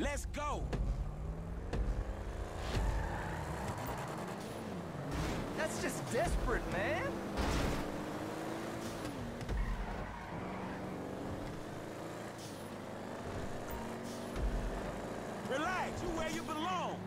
Let's go. That's just desperate, man. Relax, you where you belong.